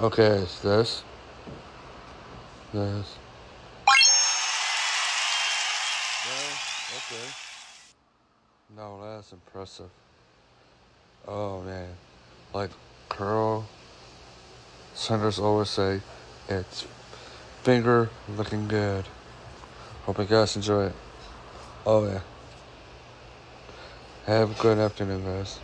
Okay, it's this. This. No, okay. No, that's impressive. Oh man. Like curl centers always say it's finger looking good. Hope you guys enjoy it. Oh yeah. Have a good afternoon guys.